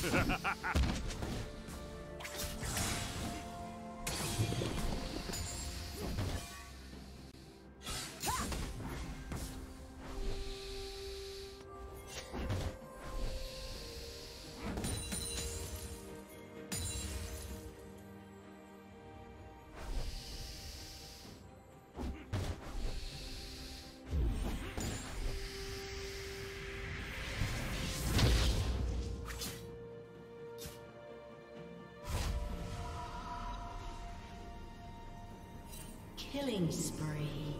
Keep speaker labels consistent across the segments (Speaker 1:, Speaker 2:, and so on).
Speaker 1: Ha ha ha ha! Killing spree.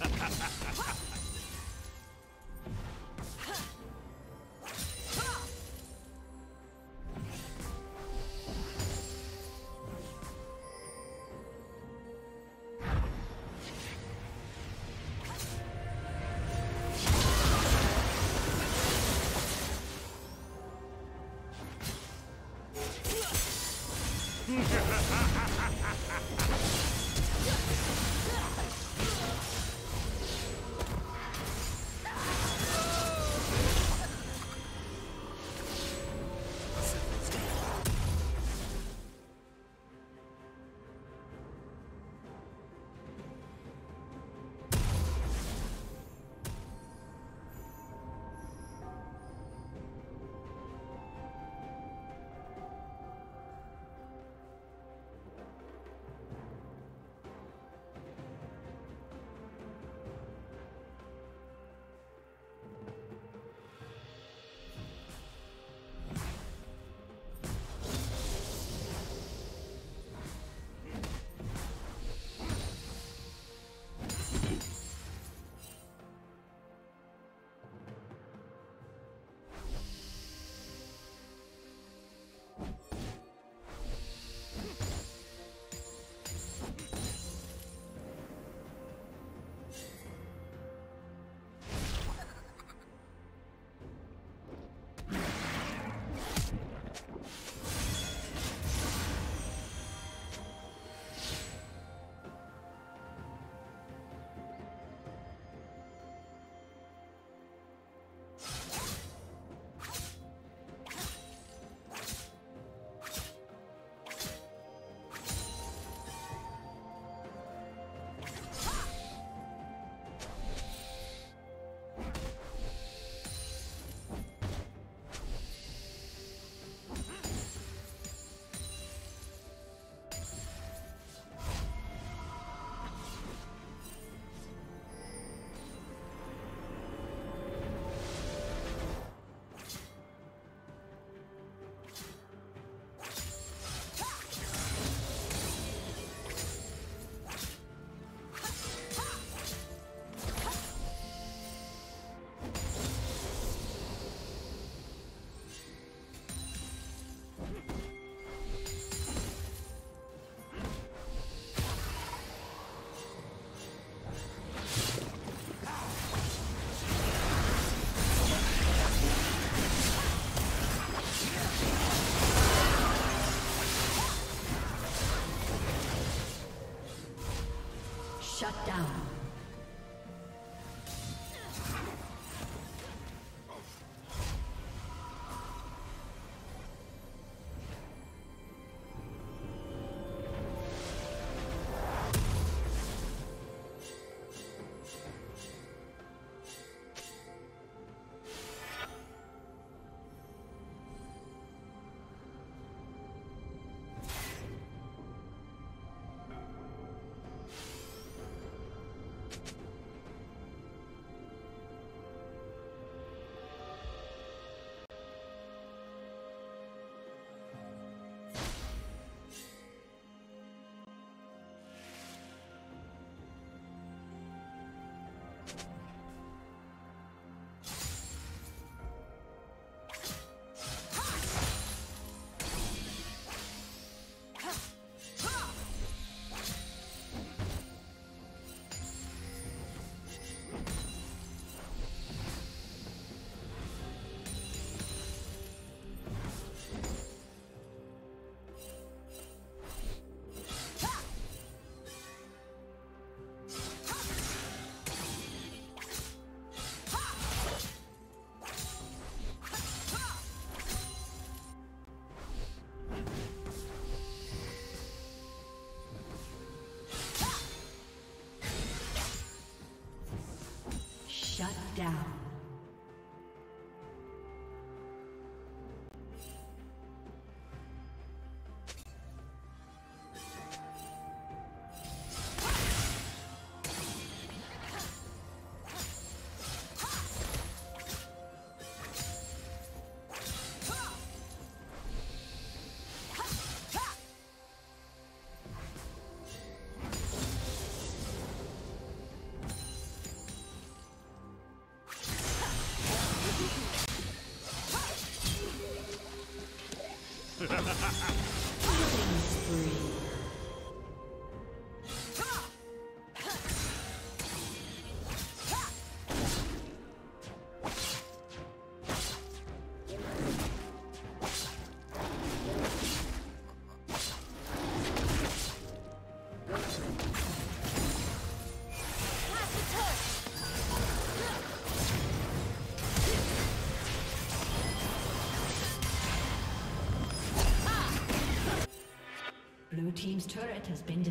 Speaker 2: Ha ha ha ha ha! Shut down. Killing spree.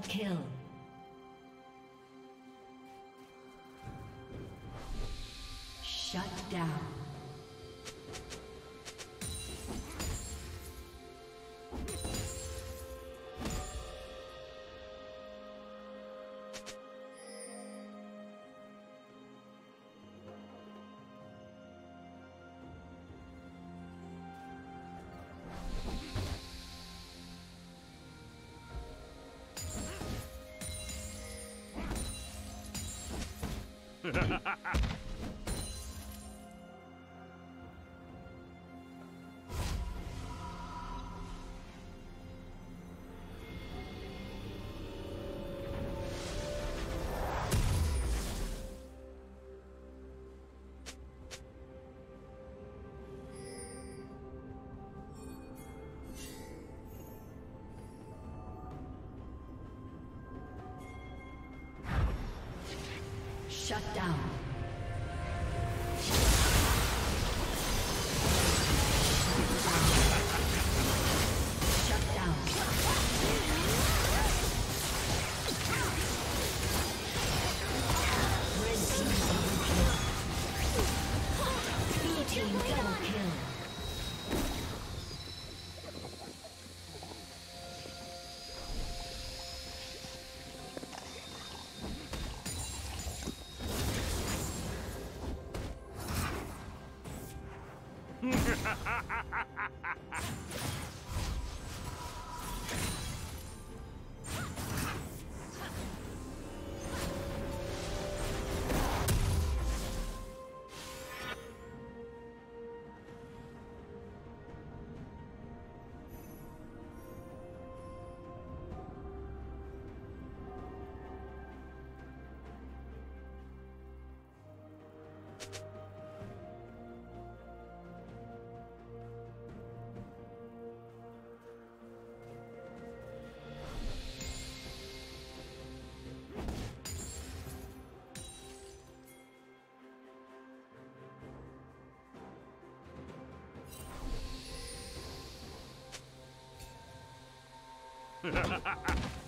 Speaker 2: kill. Shut.
Speaker 3: Ha ha ha!
Speaker 2: Shut down. Blue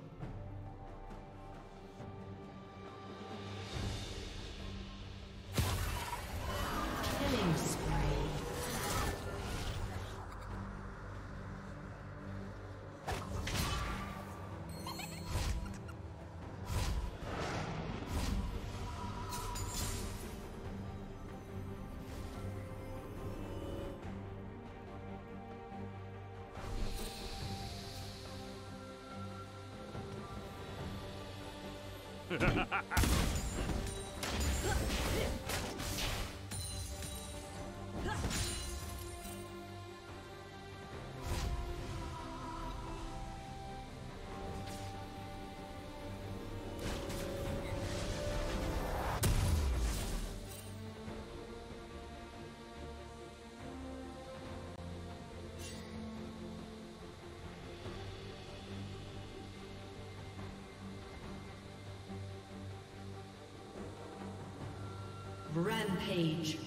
Speaker 2: Ha ha ha! Rampage.